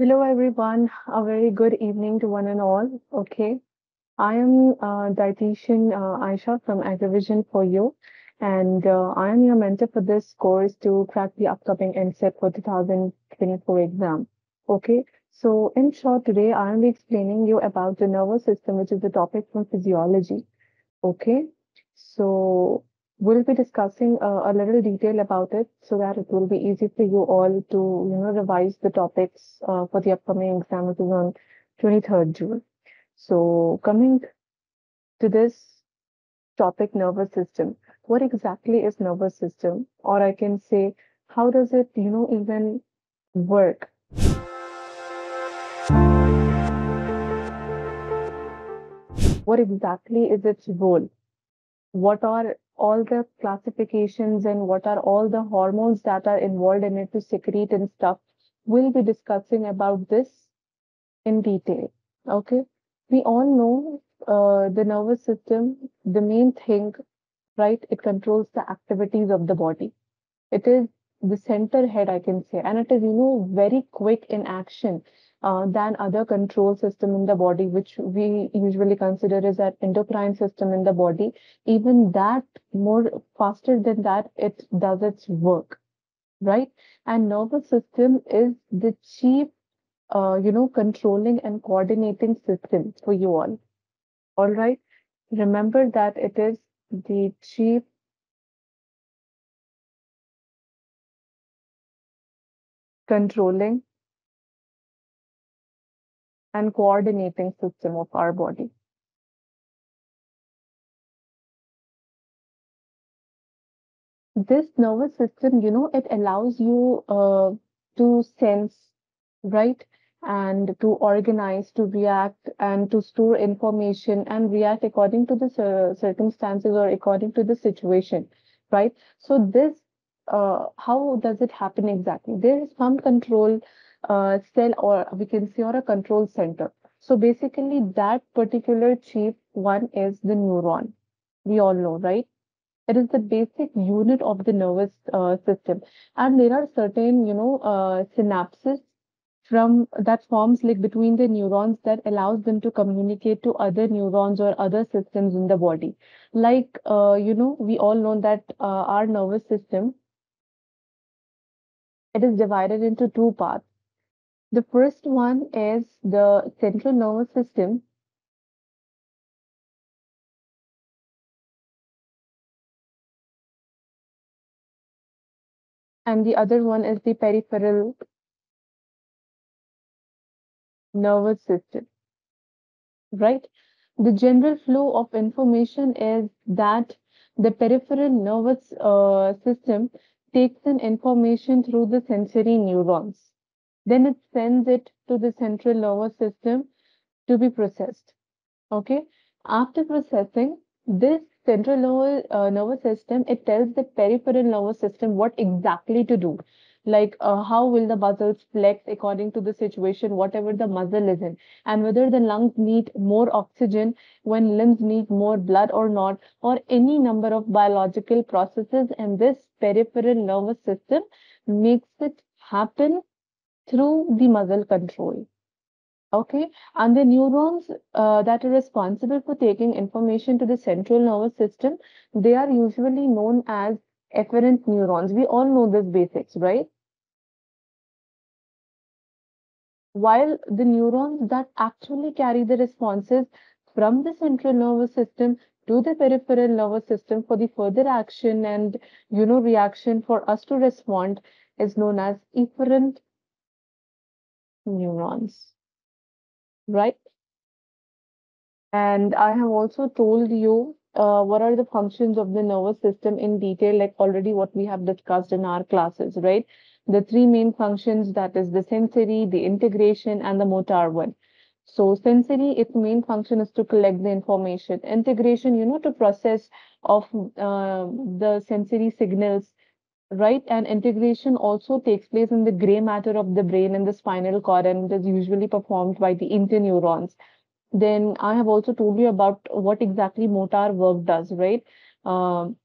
Hello, everyone. A very good evening to one and all. Okay. I am uh, dietitian uh, Aisha from Agrivision for you, and uh, I am your mentor for this course to crack the upcoming NCET for 2024 exam. Okay. So, in short, today I will be explaining you about the nervous system, which is the topic from physiology. Okay. So, we'll be discussing uh, a little detail about it so that it will be easy for you all to, you know, revise the topics uh, for the upcoming exam, which is on 23rd June. So coming to this topic, nervous system, what exactly is nervous system? Or I can say, how does it, you know, even work? What exactly is its role? What are all the classifications and what are all the hormones that are involved in it to secrete and stuff? We'll be discussing about this in detail. Okay we all know uh, the nervous system, the main thing, right? It controls the activities of the body. It is the center head, I can say, and it is, you know, very quick in action uh, than other control system in the body, which we usually consider as an endocrine system in the body. Even that more faster than that, it does its work, right? And nervous system is the chief uh, you know, controlling and coordinating system for you all. All right. Remember that it is the chief controlling and coordinating system of our body. This nervous system, you know, it allows you uh, to sense, right? and to organize, to react, and to store information and react according to the circumstances or according to the situation, right? So this, uh, how does it happen exactly? There is some control cell or we can say or a control center. So basically that particular chief one is the neuron. We all know, right? It is the basic unit of the nervous uh, system. And there are certain, you know, uh, synapses from that forms like between the neurons that allows them to communicate to other neurons or other systems in the body like uh, you know we all know that uh, our nervous system it is divided into two parts the first one is the central nervous system and the other one is the peripheral nervous system, right? The general flow of information is that the peripheral nervous uh, system takes in information through the sensory neurons. Then it sends it to the central nervous system to be processed. Okay. After processing, this central nervous, uh, nervous system, it tells the peripheral nervous system what exactly to do like uh, how will the muscles flex according to the situation whatever the muscle is in and whether the lungs need more oxygen when limbs need more blood or not or any number of biological processes and this peripheral nervous system makes it happen through the muscle control okay and the neurons uh, that are responsible for taking information to the central nervous system they are usually known as afferent neurons. We all know this basics, right? While the neurons that actually carry the responses from the central nervous system to the peripheral nervous system for the further action and you know reaction for us to respond is known as efferent neurons right and i have also told you uh, what are the functions of the nervous system in detail, like already what we have discussed in our classes, right? The three main functions, that is the sensory, the integration, and the motor one. So sensory, its main function is to collect the information. Integration, you know, to process of uh, the sensory signals, right? And integration also takes place in the gray matter of the brain and the spinal cord and is usually performed by the interneurons. Then I have also told you about what exactly motor work does, right? Um,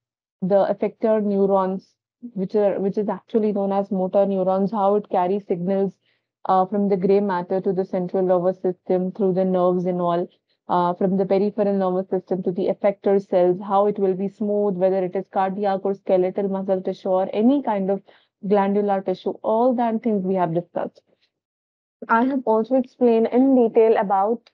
the effector neurons, which are which is actually known as motor neurons, how it carries signals uh, from the gray matter to the central nervous system through the nerves and all, uh, from the peripheral nervous system to the effector cells, how it will be smooth, whether it is cardiac or skeletal muscle tissue or any kind of glandular tissue, all that things we have discussed. I have also explained in detail about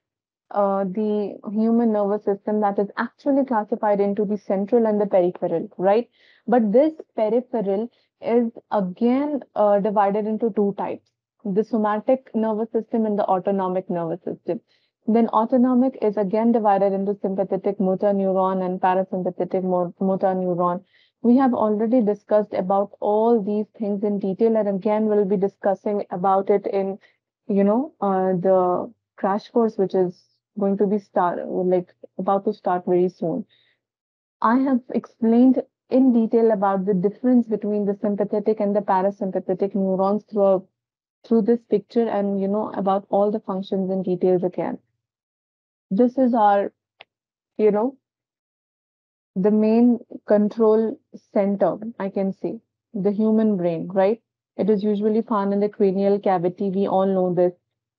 uh, the human nervous system that is actually classified into the central and the peripheral, right? But this peripheral is again uh, divided into two types the somatic nervous system and the autonomic nervous system. Then autonomic is again divided into sympathetic motor neuron and parasympathetic motor neuron. We have already discussed about all these things in detail and again we'll be discussing about it in, you know, uh, the crash course which is going to be start like about to start very soon. I have explained in detail about the difference between the sympathetic and the parasympathetic neurons through through this picture and you know about all the functions and details again. This is our, you know, the main control center, I can say, the human brain, right? It is usually found in the cranial cavity. We all know this.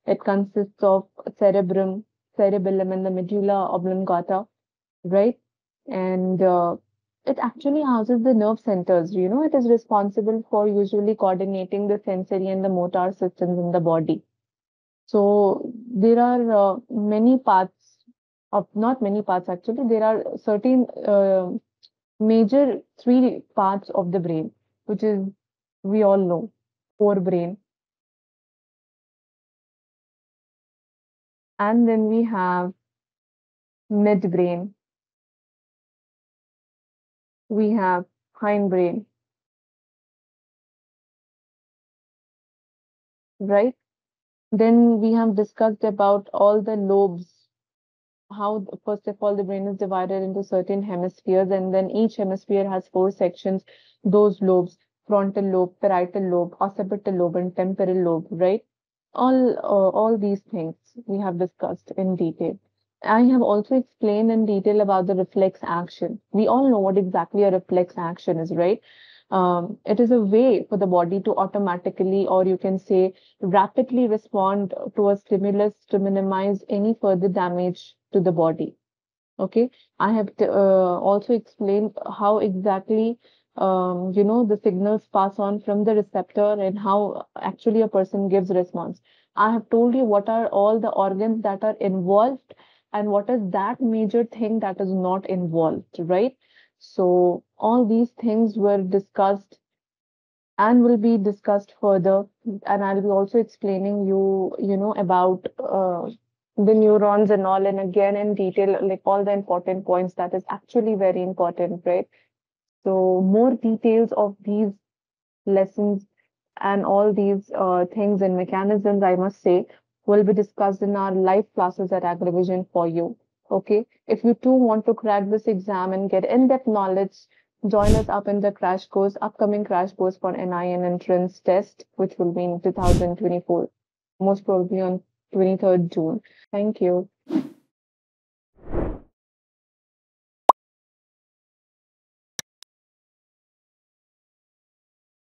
It consists of cerebrum, cerebellum, and the medulla oblongata, right? And uh, it actually houses the nerve centers. You know, it is responsible for usually coordinating the sensory and the motor systems in the body. So there are uh, many parts of not many parts actually. There are certain uh, major three parts of the brain, which is we all know forebrain. And then we have midbrain, we have hindbrain, right? Then we have discussed about all the lobes, how first of all the brain is divided into certain hemispheres and then each hemisphere has four sections, those lobes, frontal lobe, parietal lobe, occipital lobe and temporal lobe, right? All, uh, all these things we have discussed in detail. I have also explained in detail about the reflex action. We all know what exactly a reflex action is, right? Um, it is a way for the body to automatically, or you can say rapidly respond to a stimulus to minimize any further damage to the body. Okay, I have uh, also explained how exactly um, you know the signals pass on from the receptor and how actually a person gives response. I have told you what are all the organs that are involved and what is that major thing that is not involved, right? So all these things were discussed and will be discussed further. And I'll be also explaining you, you know, about uh, the neurons and all, and again in detail, like all the important points that is actually very important, right? So more details of these lessons and all these uh, things and mechanisms, I must say, will be discussed in our live classes at AgriVision for you. Okay. If you too want to crack this exam and get in-depth knowledge, join us up in the crash course, upcoming crash course for NIN entrance test, which will be in 2024, most probably on 23rd June. Thank you.